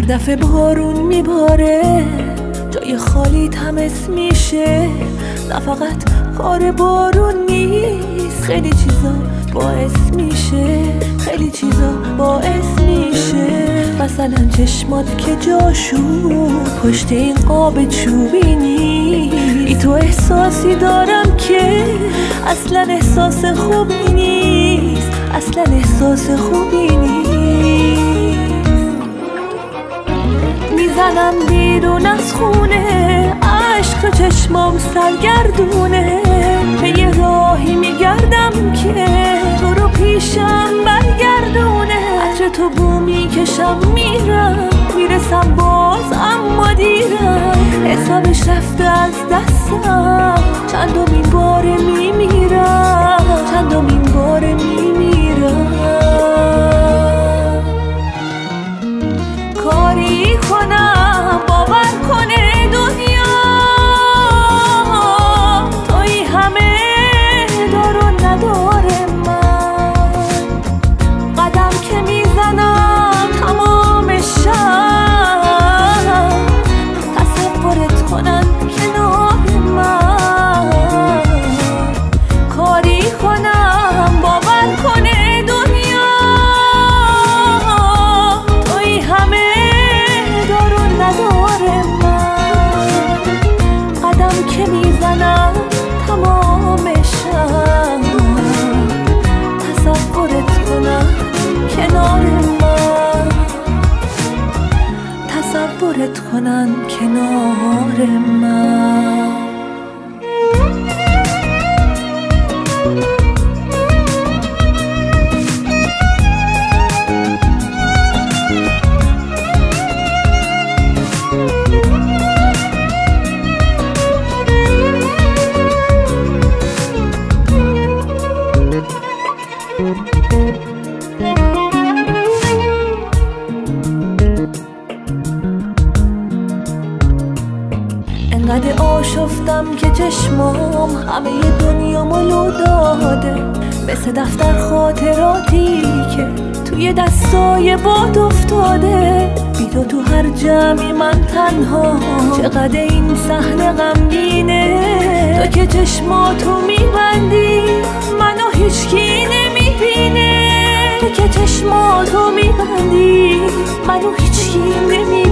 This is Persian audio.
دفعه بارون میباره جای خالی تمس میشه. نه فقط کار بارون نیست خیلی چیزا باعث میشه. خیلی چیزا باعث میشه. مثلا چشمات که جاشون پشت این قاب چوبی نیست. ای تو احساسی دارم که اصلا احساس خوبی نیست. اصلا احساس خوبی نیست. می‌زنم بیرون از خونه. عشق تو چشمام سرگردونه. به یه راهی میگردم که تو رو پیشم برگردونه. عطر تو بو می‌کشم میرم. می‌رسم باز اما دیرم. حسابش رفته از دستم. چندمین باره میمیرم. تصورت کنن کنار من. آشفتم که چشمام همه دنیا ملو داده. مثل دفتر خاطراتی که توی دستای باد افتاده. بی تو تو هر جمعی من تنها. چقدر این صحنه غمگینه. تو که چشماتو میبندی منو هیچکی نمی‌بینه. تو که چشماتو میبندی منو هیچکی نمی‌بینه.